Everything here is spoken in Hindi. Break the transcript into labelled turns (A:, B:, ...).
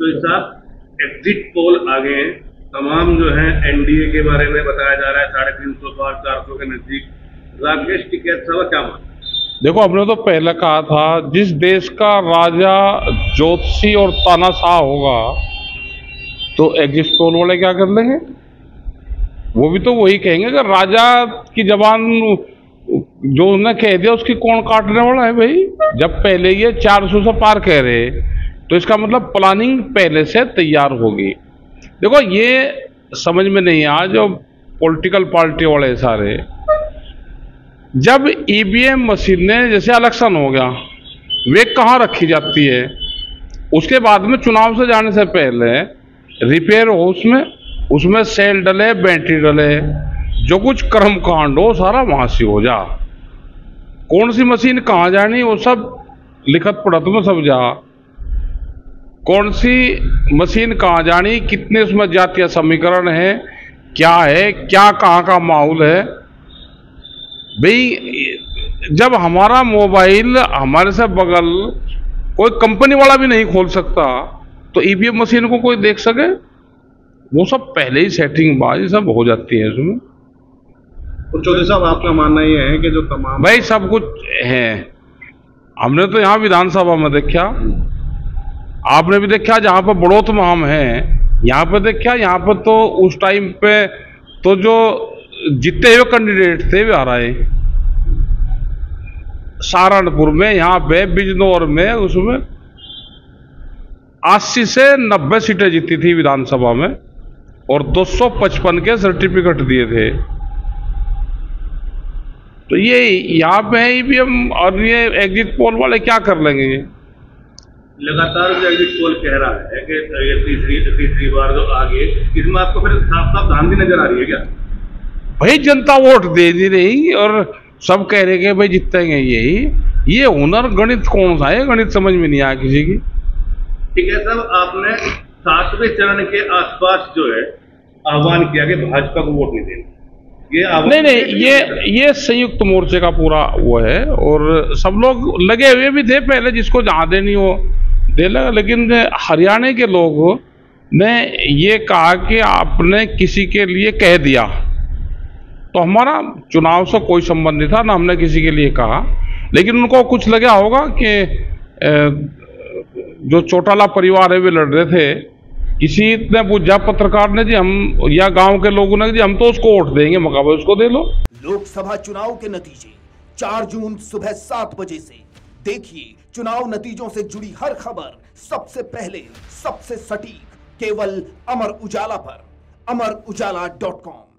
A: तो साहब एग्जिट पोल आ गए हैं। तमाम जो है एनडीए के बारे में बताया जा रहा है। साढ़े तीन सौ पार चार सौ के नज़दीक। राकेश टिकैत साहब, क्या मानते
B: देखो हमने तो पहले कहा था, जिस देश का राजा ज्योतिषी और तानाशाह होगा तो एग्जिट पोल वाले क्या कर लेंगे? वो भी तो वही कहेंगे कि राजा की जबान, जो उसने कह दिया, उसकी कौन काटने वाला है भाई। जब पहले ये चार सौ से पार कह रहे तो इसका मतलब प्लानिंग पहले से तैयार होगी। देखो, ये समझ में नहीं आया जो पॉलिटिकल पार्टी वाले सारे, जब ईवीएम मशीनें जैसे इलेक्शन हो गया, वे कहाँ रखी जाती है? उसके बाद में चुनाव से जाने से पहले रिपेयर हो उसमें उसमें सेल डले बैटरी डले, जो कुछ कर्म कांड हो, सारा वहाँ से हो जा। कौन सी मशीन कहाँ जानी, वो सब लिखत पढ़त में सब जा कौन सी मशीन कहाँ जानी? कितने उसमें जातीय समीकरण है? क्या है? क्या कहाँ का माहौल है? भाई जब हमारा मोबाइल हमारे से बगल कोई कंपनी वाला भी नहीं खोल सकता तो ईवीएम मशीन को कोई देख सके? वो सब पहले ही सेटिंग बाजी सब हो जाती है इसमें
A: तो चौधरी साहब आपका मानना ये है कि जो तमाम
B: भाई सब कुछ है। हमने तो यहाँ विधानसभा में देखा। आपने भी देखा जहाँ पर बड़ोत में हम हैं, यहाँ पे देखा, यहाँ पर तो उस टाइम पे तो जो जीते हुए कैंडिडेट थे वे आ रहे सहारनपुर में, यहाँ पे, बिजनौर में, उसमें अस्सी से नब्बे सीटें जीती थी विधानसभा में और 255 के सर्टिफिकेट दिए थे। तो ये यहाँ पे है ईवीएम और ये एग्जिट पोल वाले क्या कर लेंगे? ये
A: लगातार जो एग्जिट पोल कह रहा है कि ये तीसरी तीसरी बार जो आगे इसमें आपको फिर साफ़ साफ़ धांधली नज़र आ रही है क्या?
B: भाई जनता वोट दे दी रही और सब कह रहे कि भाई जीतेंगे यही। ये हुनर गणित कौन सा है? गणित समझ में नहीं आया किसी की।
A: ठीक है साहब आपने सातवें चरण के आसपास जो है आह्वान किया कि भाजपा को वोट नहीं देना। ये
B: नहीं नहीं ये ये संयुक्त मोर्चे का पूरा वो है और सब लोग लगे हुए भी थे पहले जिसको जहाँ देनी हो। दे लगा। लेकिन हरियाणा के लोगों ने ये कहा कि आपने किसी के लिए कह दिया। तो हमारा चुनाव से कोई संबंध नहीं था, ना हमने किसी के लिए कहा। लेकिन उनको कुछ लगा होगा कि जो चौटाला परिवार है, वे लड़ रहे थे। किसी ने पूछा, पत्रकार ने, जी हम या गाँव के लोगों ने, जी हम तो उसको वोट देंगे, मुकाबले उसको दे लो।
C: लोकसभा चुनाव के नतीजे 4 जून सुबह सात बजे से। देखिए, चुनाव नतीजों से जुड़ी हर खबर सबसे पहले, सबसे सटीक, केवल अमर उजाला पर, अमर उजाला डॉट कॉम।